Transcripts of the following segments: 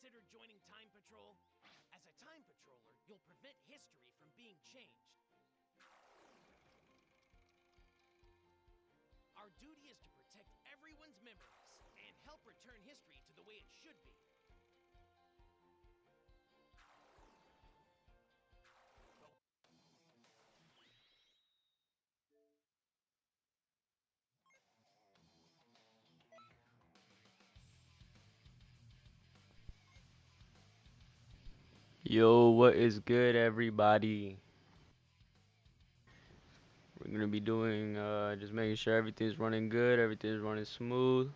Have joining Time Patrol? As a Time Patroller, you'll prevent history from being changed. Our duty is to protect everyone's memories and help return history to the way it should be. Yo, what is good, everybody? We're gonna be doing, uh, just making sure everything's running good, everything's running smooth.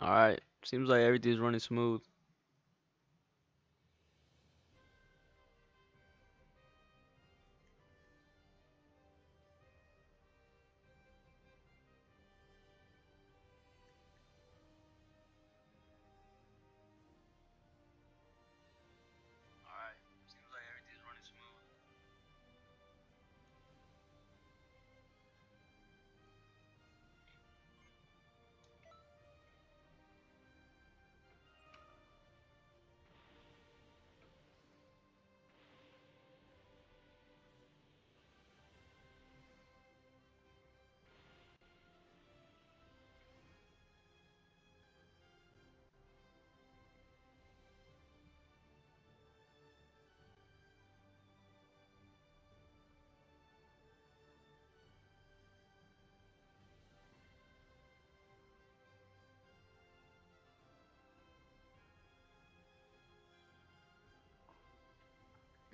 Alright, seems like everything's running smooth.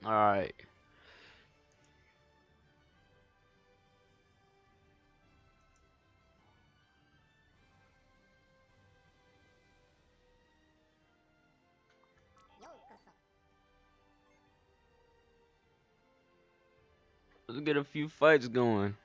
Alright. Let's get a few fights going.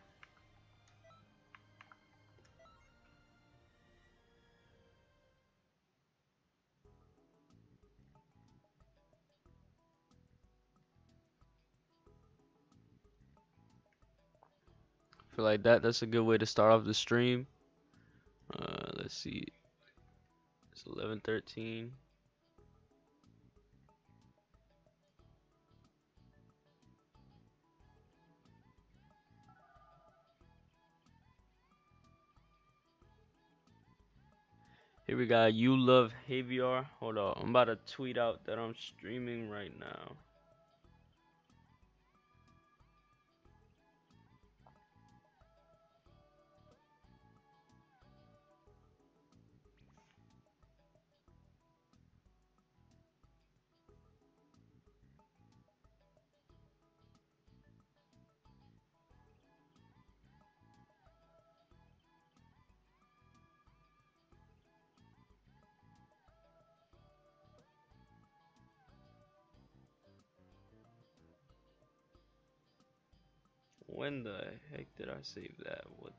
Like that that's a good way to start off the stream. Uh, let's see. It's 11:13. Here we got you love Javier. Hold on, I'm about to tweet out that I'm streaming right now. When the heck did I save that? What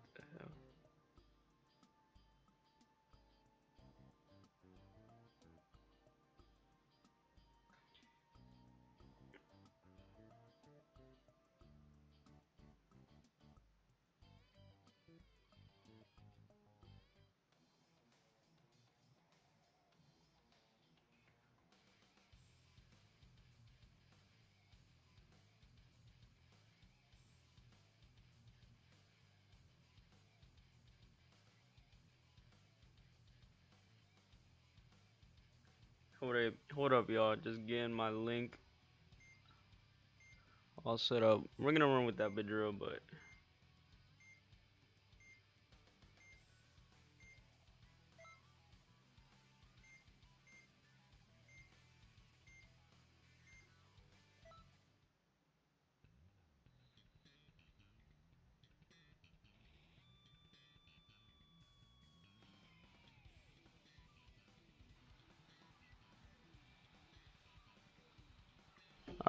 Hold up, hold up, y'all. Just getting my link all set up. We're gonna run with that bit drill, but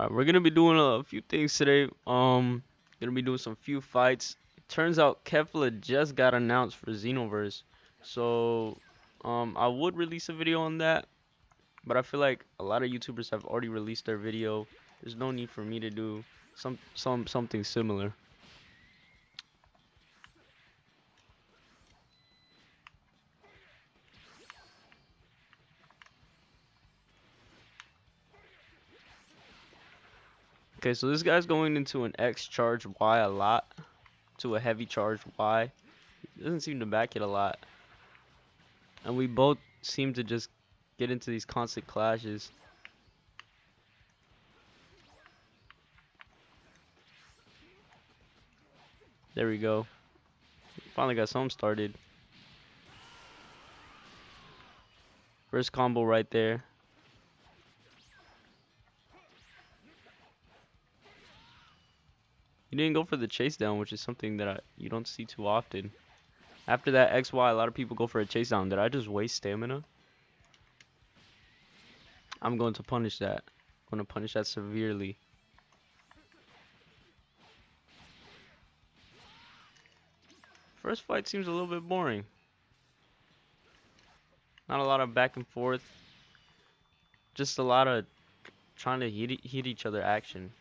we're gonna be doing a few things today. Um, gonna be doing some few fights. Turns out Kefla just got announced for Xenoverse, so um, I would release a video on that, but I feel like a lot of YouTubers have already released their video. There's no need for me to do some some something similar. Okay, so this guy's going into an X charge Y a lot, to a heavy charge Y. Doesn't seem to back it a lot. And we both seem to just get into these constant clashes. There we go. Finally got some started. First combo right there. He didn't go for the chase down, which is something that I, you don't see too often. After that XY, a lot of people go for a chase down. Did I just waste stamina? I'm going to punish that. I'm going to punish that severely. First fight seems a little bit boring. Not a lot of back and forth. Just a lot of trying to hit, hit each other action.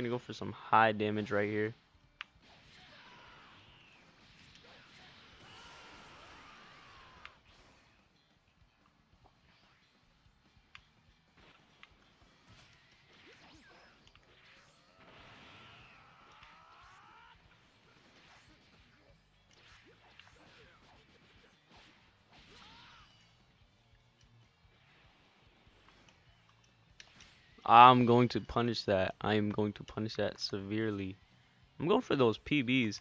We're gonna go for some high damage right here. I'm going to punish that. I am going to punish that severely. I'm going for those PBs.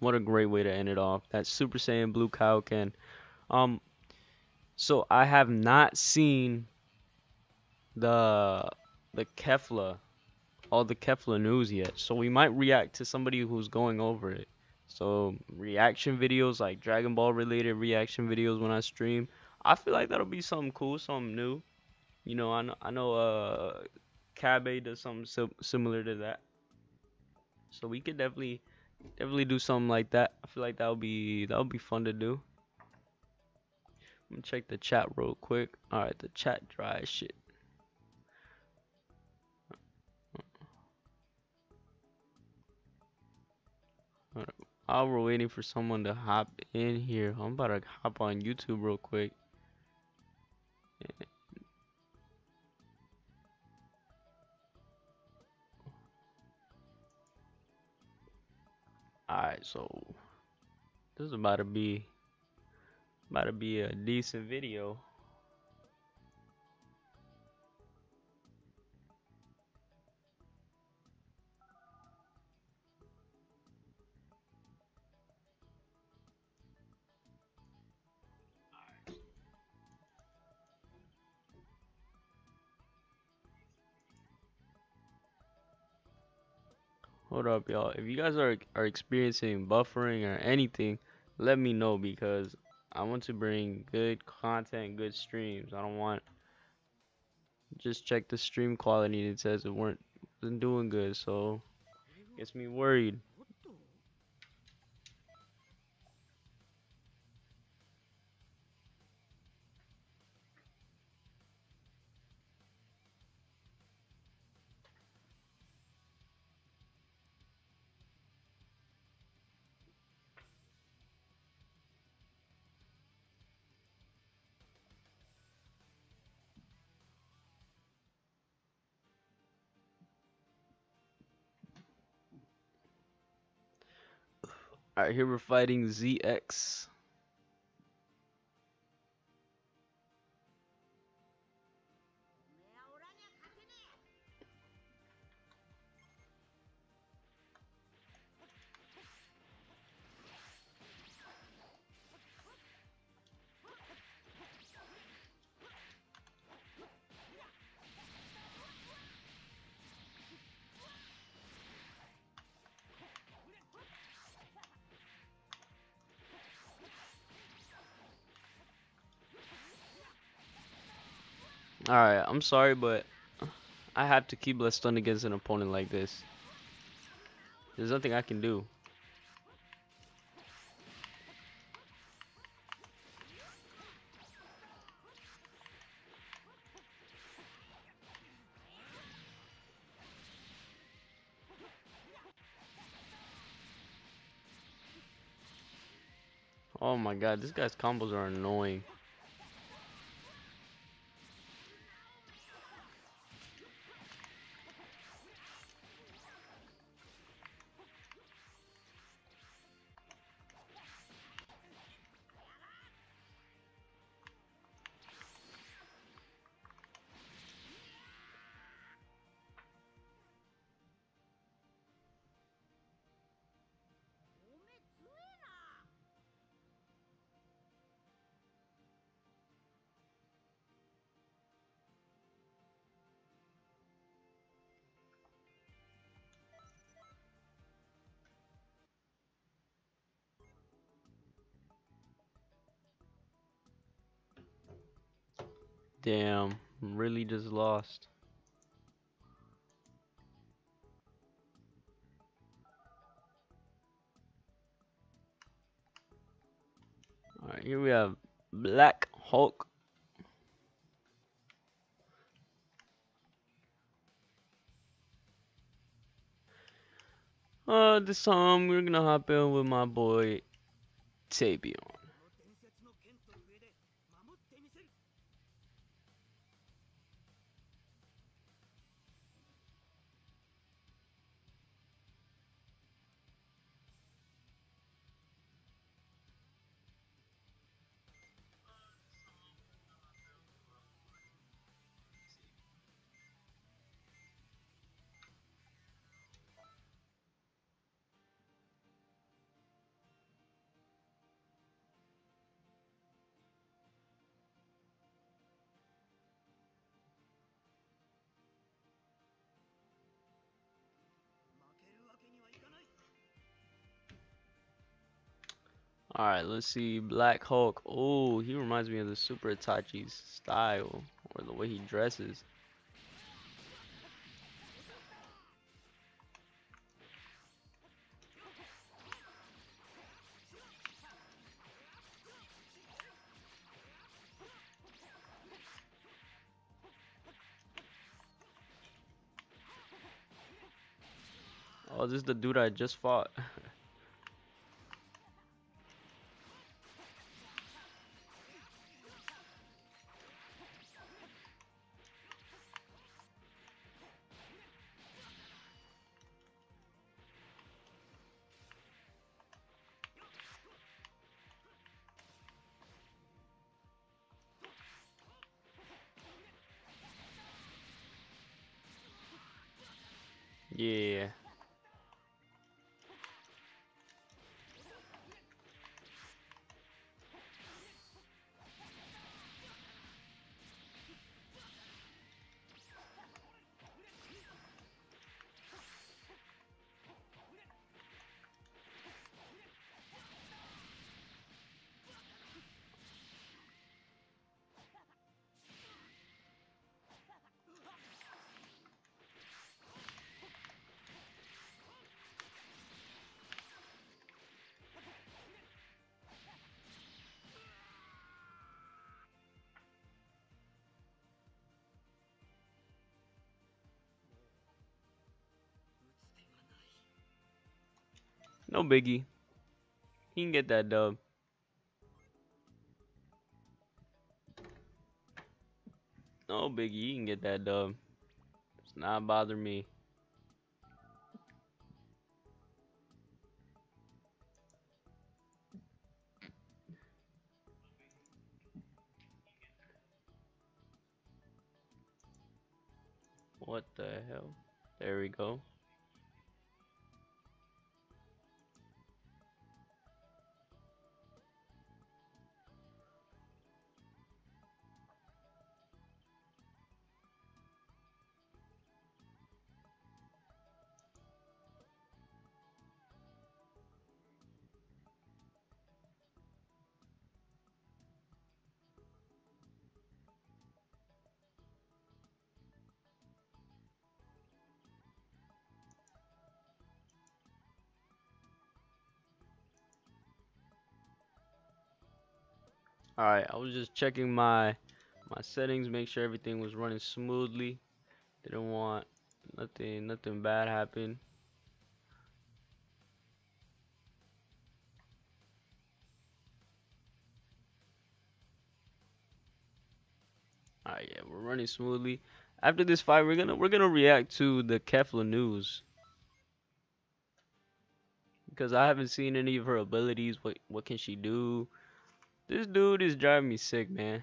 What a great way to end it off. That Super Saiyan Blue Kaioken. Um, so I have not seen the the Kefla, all the Kefla news yet. So we might react to somebody who's going over it. So reaction videos like Dragon Ball related reaction videos when I stream, I feel like that'll be something cool, something new. You know, I know, I know uh Kabe does something sim similar to that. So we could definitely definitely do something like that. I feel like that would be that would be fun to do. Let me check the chat real quick. Alright, the chat dry shit. While we're waiting for someone to hop in here, I'm about to hop on YouTube real quick. Alright, so this is about to be about to be a decent video. Up, y'all. If you guys are are experiencing buffering or anything, let me know because I want to bring good content, good streams. I don't want just check the stream quality it says it weren't wasn't doing good, so gets me worried. Alright, here we're fighting ZX. Alright, I'm sorry, but I have to Ki Blast stun against an opponent like this. There's nothing I can do. Oh my god, this guy's combos are annoying. Damn, really just lost. Alright, here we have Black Hulk. Uh, this time we're gonna hop in with my boy Tapion. Alright, let's see. Black Hulk. Oh, he reminds me of the Super Itachi's style or the way he dresses. Oh, this is the dude I just fought. No biggie. He can get that dub. No biggie, he can get that dub. It's not bother me. What the hell? There we go. Alright, I was just checking my my settings, make sure everything was running smoothly. Didn't want nothing nothing bad happen. Alright, yeah, we're running smoothly. After this fight, we're gonna we're gonna react to the Kefla news because I haven't seen any of her abilities. What what can she do? This dude is driving me sick, man.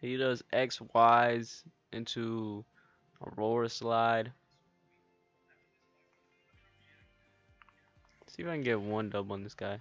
He does X Y's into a Aura Slide. see if I can get one dub on this guy.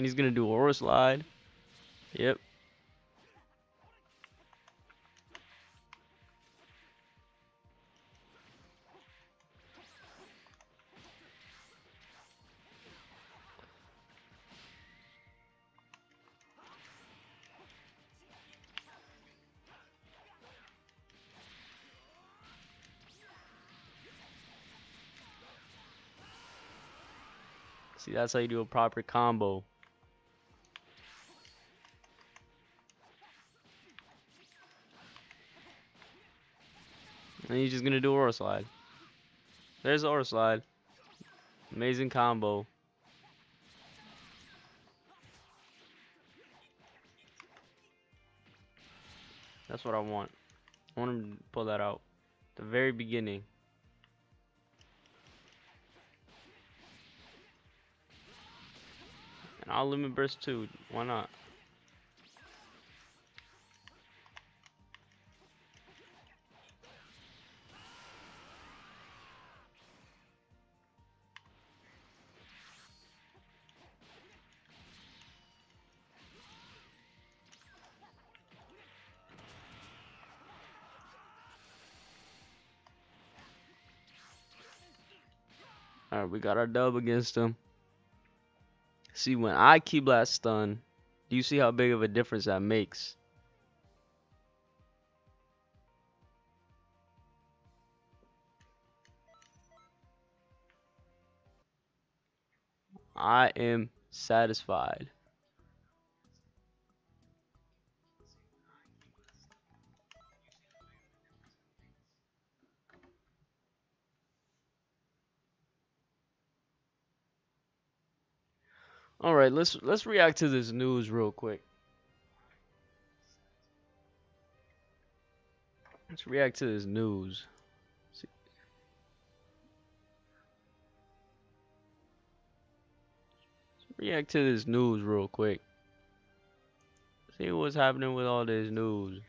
And he's gonna do Aura Slide. Yep. See, that's how you do a proper combo. And he's just gonna do Aura Slide. There's the Aura Slide. Amazing combo. That's what I want. I want him to pull that out. The very beginning. And I'll limit burst too. Why not? Got our dub against him. See, when I Ki Blast stun, do you see how big of a difference that makes? I am satisfied. All right, let's let's react to this news real quick. Let's react to this news. Let's react to this news real quick. See what's happening with all this news.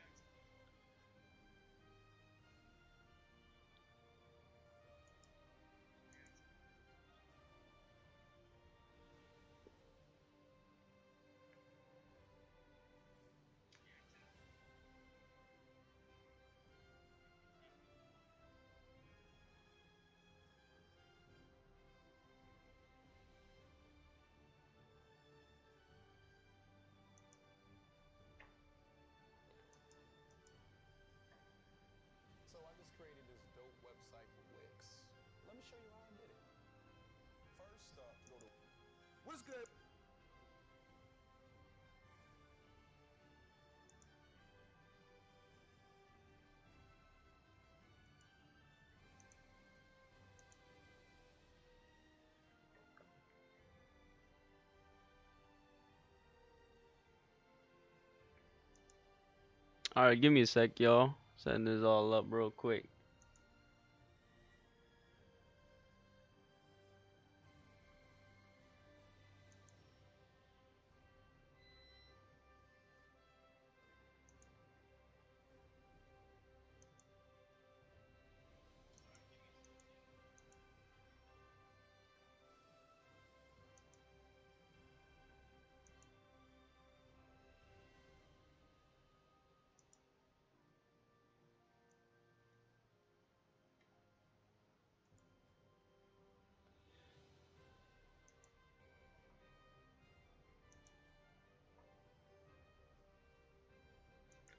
Alright, give me a sec, y'all. Setting this all up real quick.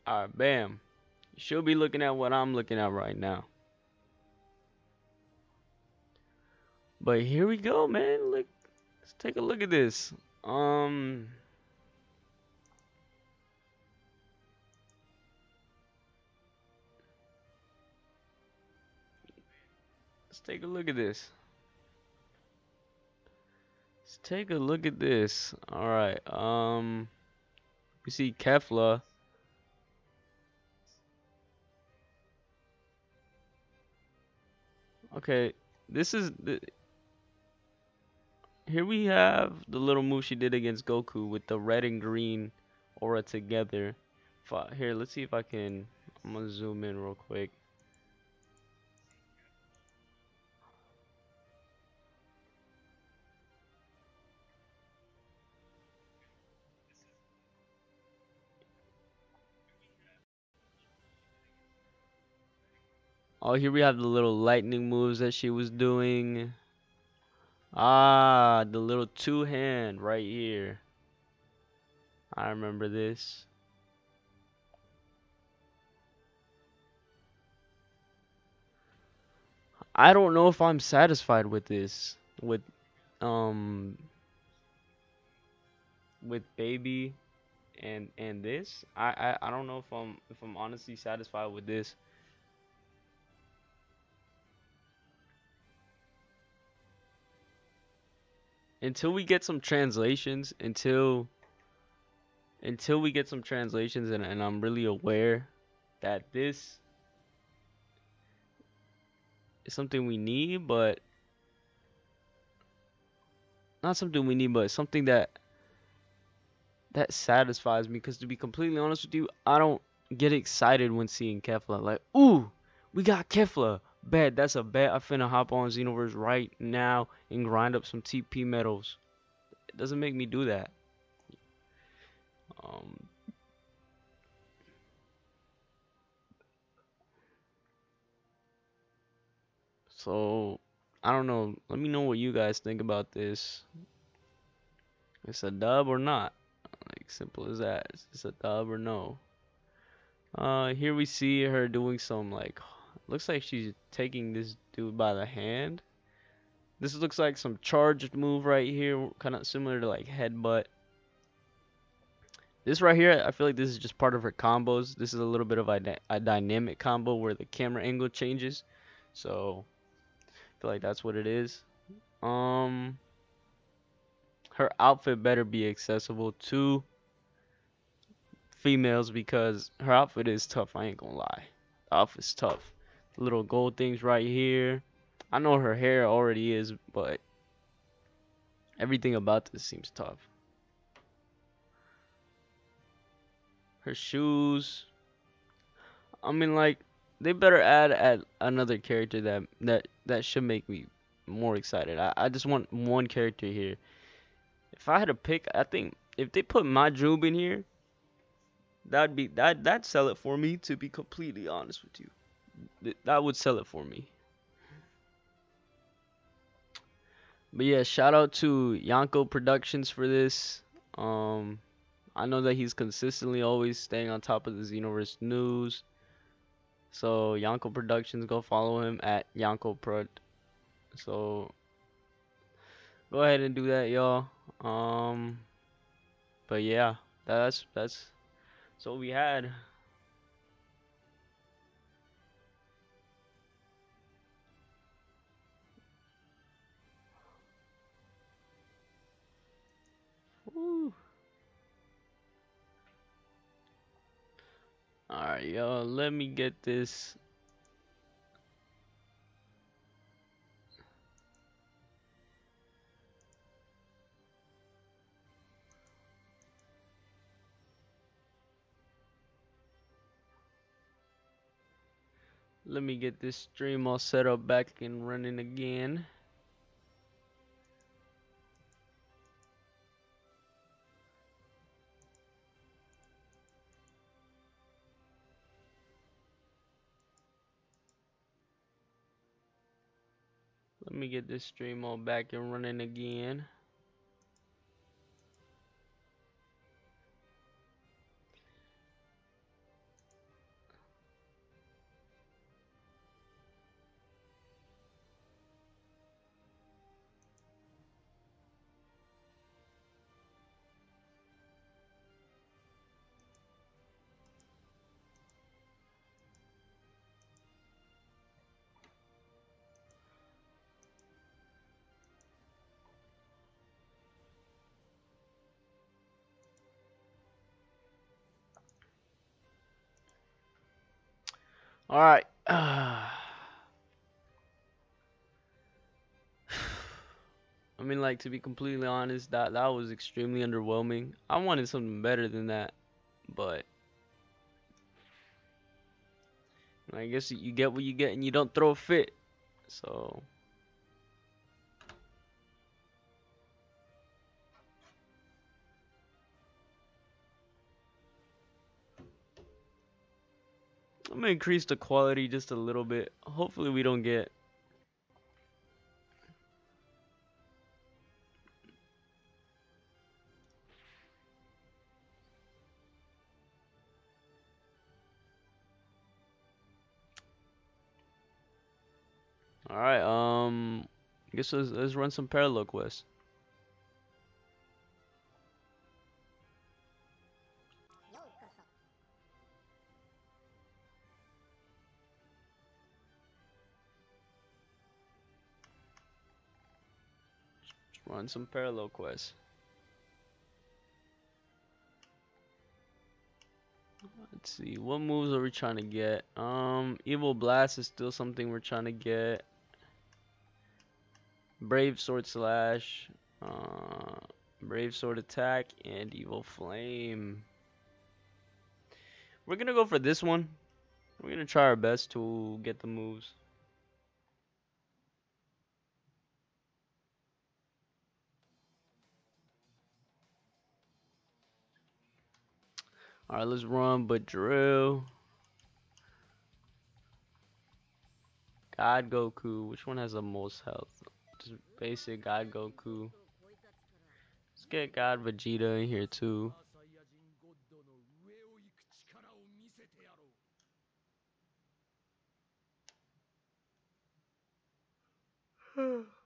Alright, bam. She'll be looking at what I'm looking at right now. But here we go, man. Look, let's take a look at this. Um, let's take a look at this. Let's take a look at this. All right. Um, we see Kefla. Okay, this is the here we have the little move she did against Goku with the red and green aura together. Here, let's see if I can. I'm gonna zoom in real quick. Oh, here we have the little lightning moves that she was doing. Ah, the little two hand right here. I remember this. I don't know if I'm satisfied with this. With um with baby and and this. I, I I don't know if I'm if I'm honestly satisfied with this. Until we get some translations, until until we get some translations and, and I'm really aware that this is something we need, but not something we need, but something that that satisfies me. Because to be completely honest with you, I don't get excited when seeing Kefla. Like, ooh, we got Kefla. Bet that's a bet. I finna hop on Xenoverse right now and grind up some TP medals. It doesn't make me do that. Um, so I don't know. Let me know what you guys think about this. It's a dub or not? Like simple as that. Is this a dub or no? Uh, here we see her doing some like Looks like she's taking this dude by the hand. This looks like some charged move right here, kind of similar to like headbutt. This right here, I feel like this is just part of her combos. This is a little bit of a, a dynamic combo where the camera angle changes. So, I feel like that's what it is. Um, her outfit better be accessible to females because her outfit is tough. I ain't gonna lie. The outfit's tough little gold things right here. I know her hair already is, but everything about this seems tough. Her shoes. I mean, like they better add add another character that that that should make me more excited. I, I just want one character here. If I had to pick, I think if they put my Majuub in here, that'd be that that'd sell it for me. To be completely honest with you that would sell it for me. But yeah, shout out to Yonko Productions for this. Um, I know that he's consistently always staying on top of the Xenoverse news. So Yonko Productions, go follow him at Yonko Prod. So go ahead and do that, y'all. Um, but yeah, that's that's so we had. Alright, yo, let me get this. Let me get this stream all set up back and running again. Me get this stream all back and running again. All right. I mean, like to be completely honest, that that was extremely underwhelming. I wanted something better than that, but I guess you get what you get, and you don't throw a fit. So. I'm gonna increase the quality just a little bit. Hopefully we don't get Alright, um I guess let's, let's run some parallel quests. Run some parallel quests. Let's see, what moves are we trying to get? Um, Evil Blast is still something we're trying to get. Brave Sword Slash, uh, Brave Sword Attack, and Evil Flame. We're gonna go for this one. We're gonna try our best to get the moves. Alright, let's run, but drill. God Goku. Which one has the most health? Just basic God Goku. Let's get God Vegeta in here too.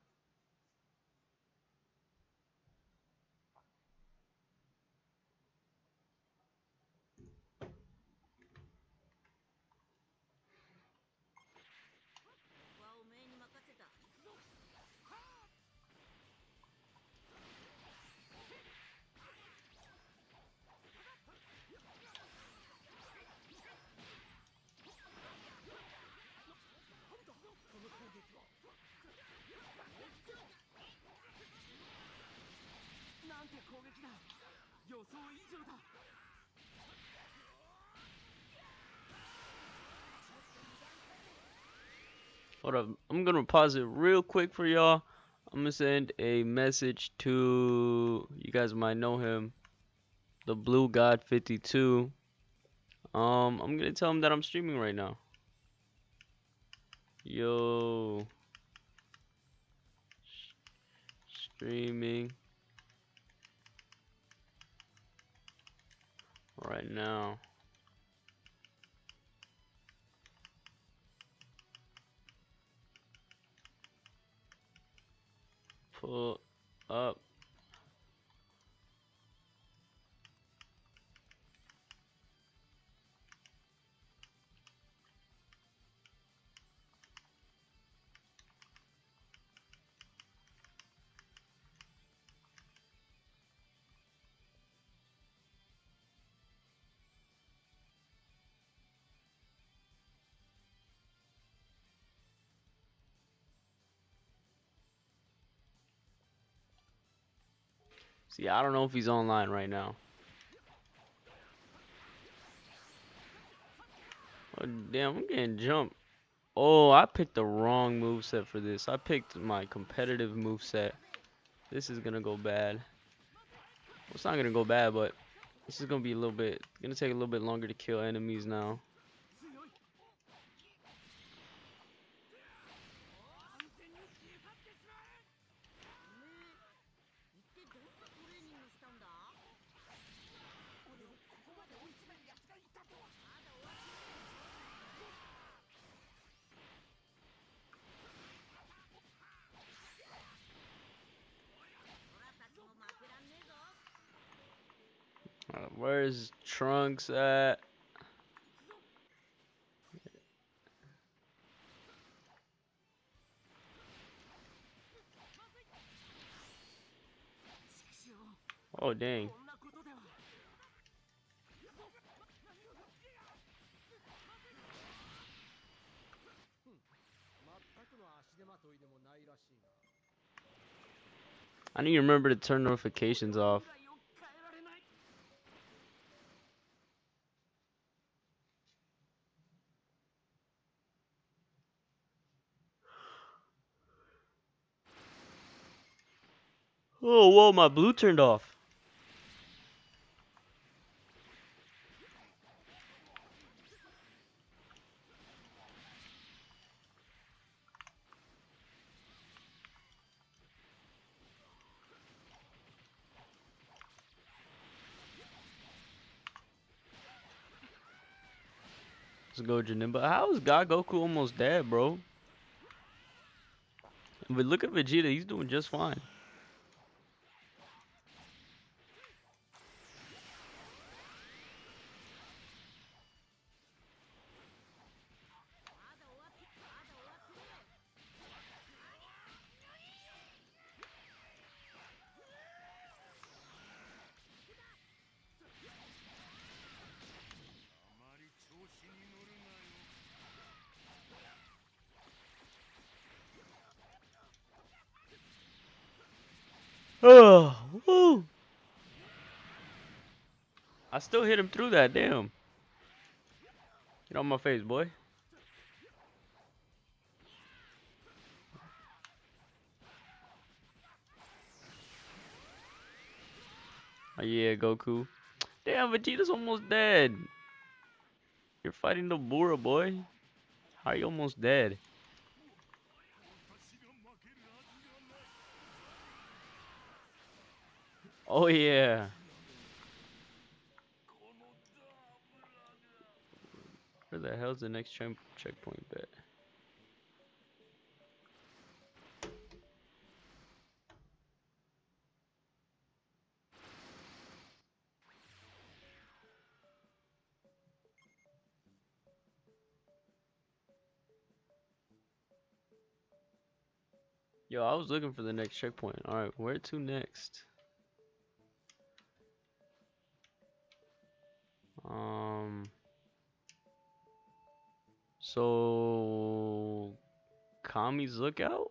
gonna pause it real quick for y'all. I'm gonna send a message to you guys might know him, the Blue God 52. Um, I'm gonna tell him that I'm streaming right now. Yo, streaming right now. Pull up. See, I don't know if he's online right now. Oh, damn, I'm getting jumped. Oh, I picked the wrong move set for this. I picked my competitive move set. This is gonna go bad. Well, it's not gonna go bad, but this is gonna be a little bit, gonna take a little bit longer to kill enemies now. Where's Trunks at? Oh dang. I need to remember to turn notifications off. Oh, whoa, my blue turned off. Let's go, Janemba. How is God Goku almost dead, bro? But look at Vegeta, he's doing just fine. Oh, woo. I still hit him through that, damn. Get on my face, boy. Oh yeah, Goku. Damn, Vegeta's almost dead. You're fighting the Bura, boy. How are you almost dead? Oh yeah. Where the hell's the next check checkpoint bet? Yo, I was looking for the next checkpoint. Alright, where to next? Um. So, Kami's Lookout.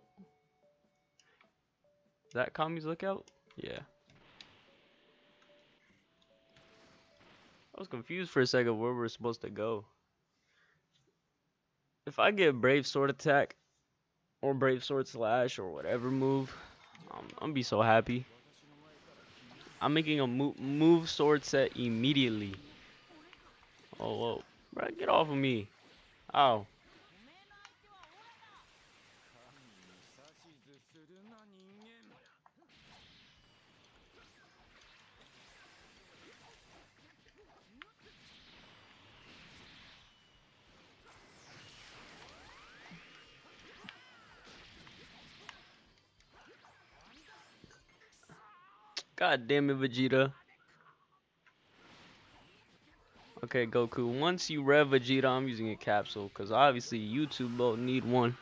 Is that Kami's Lookout? Yeah. I was confused for a second where we're supposed to go. If I get Brave Sword Attack or Brave Sword Slash or whatever move, I'm, I'm be so happy. I'm making a mo move sword set immediately. Oh, whoa. Bro, get off of me. Ow. God damn it, Vegeta. Okay, Goku, once you rev Vegeta, I'm using a capsule, because obviously YouTube both need one.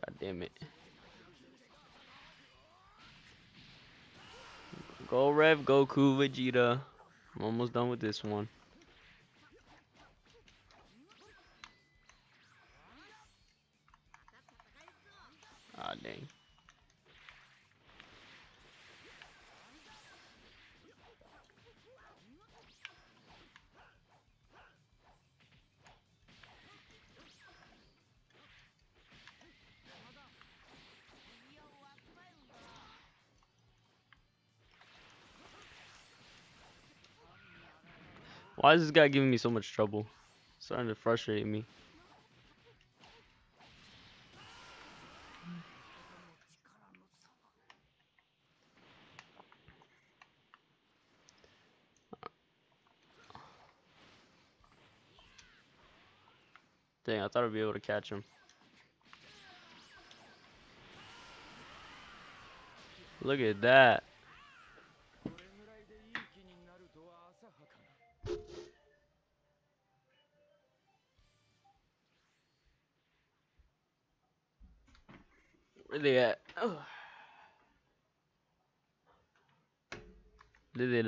God damn it. Go rev Goku, Vegeta. I'm almost done with this one. Why is this guy giving me so much trouble? It's starting to frustrate me. Dang, I thought I'd be able to catch him. Look at that.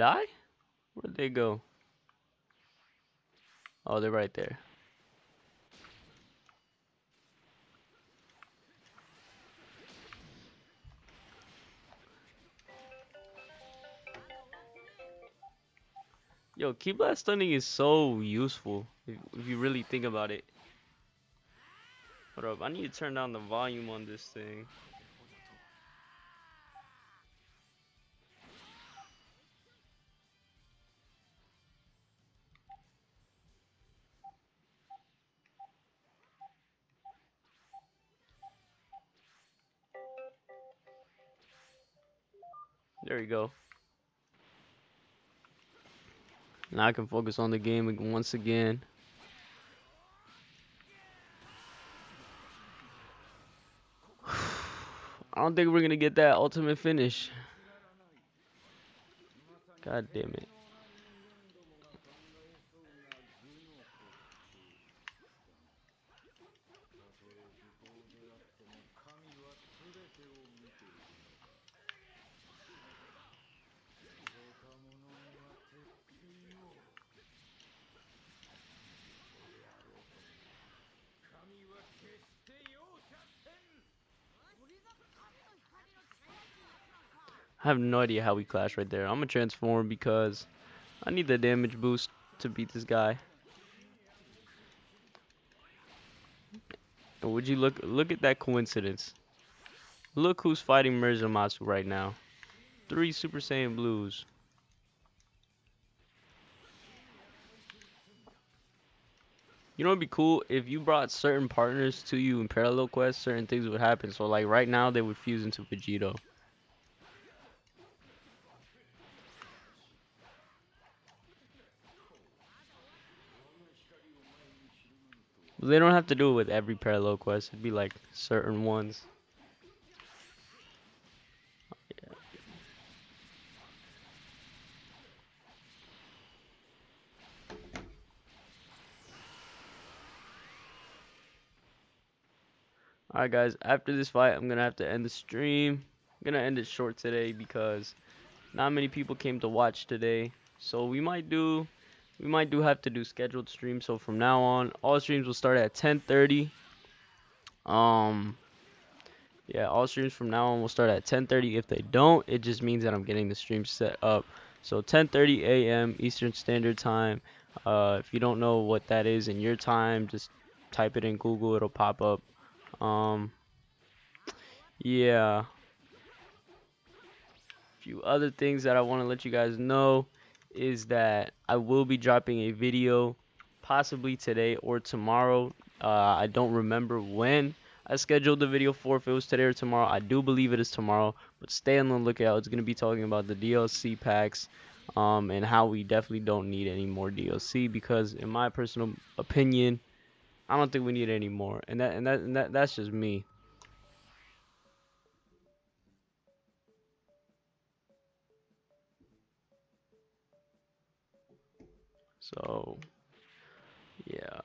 Did die? Where'd they go? Oh, they're right there. Yo, Ki Blast stunning is so useful if, if you really think about it. Hold up, I need to turn down the volume on this thing. There we go. Now I can focus on the game once again. I don't think we're gonna get that ultimate finish. God damn it. Have no idea how we clash right there. I'm gonna transform because I need the damage boost to beat this guy. And would you look look at that coincidence? Look who's fighting Merzamatsu right now. Three Super Saiyan Blues. You know what'd be cool? If you brought certain partners to you in parallel Quest, certain things would happen. So like right now they would fuse into Vegito. They don't have to do it with every parallel quest. It'd be like certain ones. Alright guys, after this fight I'm gonna have to end the stream. I'm gonna end it short today because not many people came to watch today. So we might do we might do have to do scheduled streams so from now on all streams will start at 10:30 um yeah all streams from now on will start at 10:30 if they don't it just means that I'm getting the stream set up. So 10:30 a.m. Eastern Standard Time. Uh if you don't know what that is in your time just type it in Google. It'll pop up. Um yeah. A few other things that I want to let you guys know is that I will be dropping a video possibly today or tomorrow. Uh, I don't remember when I scheduled the video for, if it was today or tomorrow. I do believe it is tomorrow, but stay on the lookout. It's going to be talking about the DLC packs um, and how we definitely don't need any more DLC because, in my personal opinion, I don't think we need any more. And that and that and that that's just me. So, yeah.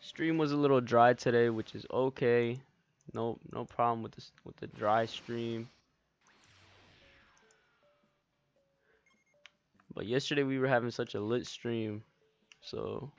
Stream was a little dry today, which is okay. No, no problem with this with the dry stream. But yesterday we were having such a lit stream, so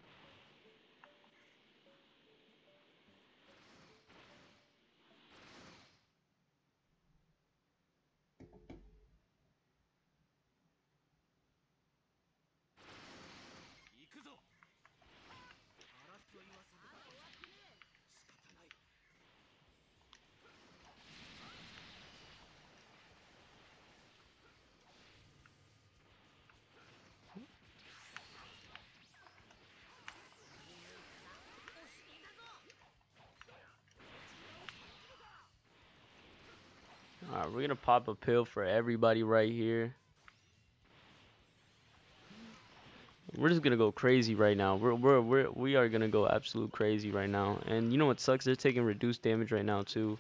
pop a pill for everybody right here. We're just gonna go crazy right now. We're we're we're we are gonna go absolute crazy right now. And you know what sucks? They're taking reduced damage right now too.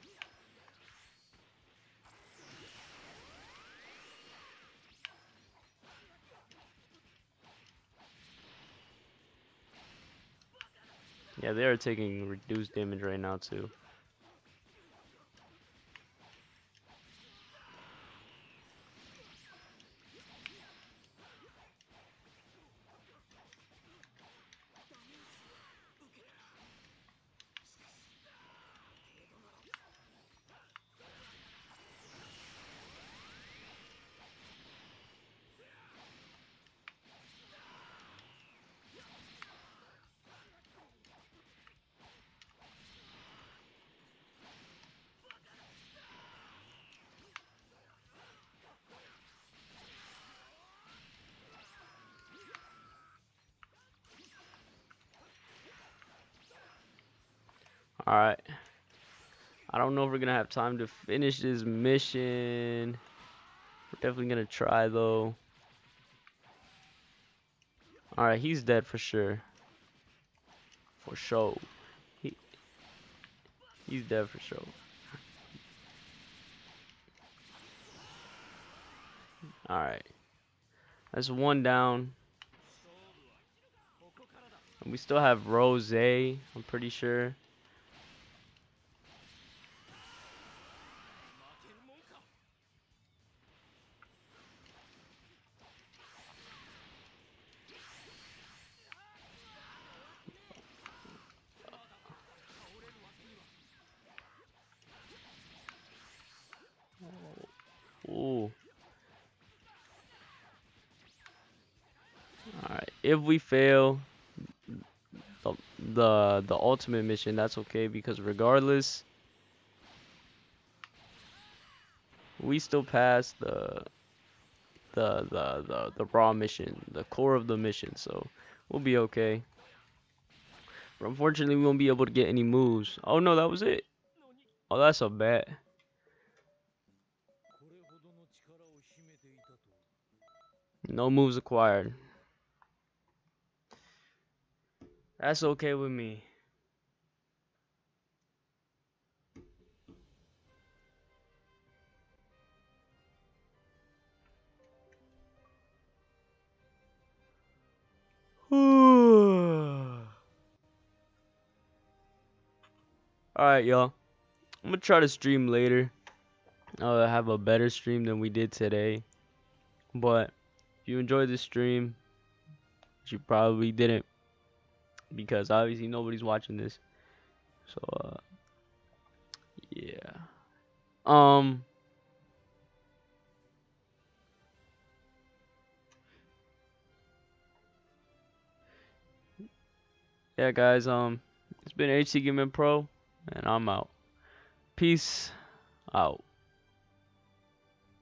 Yeah, they are taking reduced damage right now too. Alright. I don't know if we're gonna have time to finish this mission. We're definitely gonna try though. Alright, he's dead for sure. For sure. He he's dead for sure. Alright. That's one down. And we still have Rose, I'm pretty sure. If we fail the, the the ultimate mission, that's okay because regardless we still pass the the the the the raw mission, the core of the mission, so we'll be okay. But unfortunately, we won't be able to get any moves. Oh no, that was it. Oh, that's a bet. No moves acquired. That's okay with me. Alright, y'all. I'm gonna try to stream later. I'll have a better stream than we did today. But if you enjoyed this stream, you probably didn't because obviously nobody's watching this. So uh yeah. Um Yeah guys, um it's been HC Gaming Pro and I'm out. Peace out.